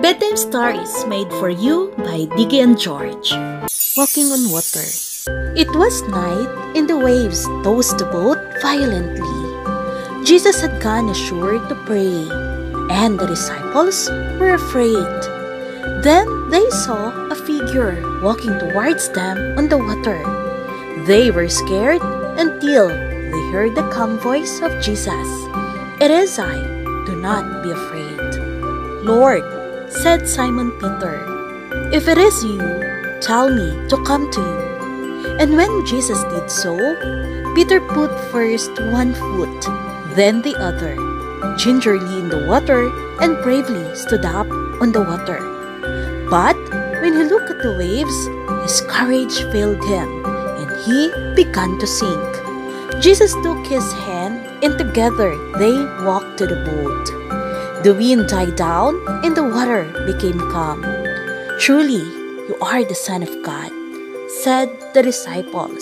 Bedtime Stories made for you by Dyggie and George. Walking on water. It was night and the waves tossed the boat violently. Jesus had gone ashore to pray, and the disciples were afraid. Then they saw a figure walking towards them on the water. They were scared until they heard the calm voice of Jesus. It is I, do not be afraid. Lord, said Simon Peter, if it is you, tell me to come to you. And when Jesus did so, Peter put first one foot, then the other, gingerly in the water, and bravely stood up on the water. But when he looked at the waves, his courage failed him, and he began to sink. Jesus took his hand, and together they walked to the boat. The wind died down, and the water became calm. Truly, you are the Son of God, said the disciples.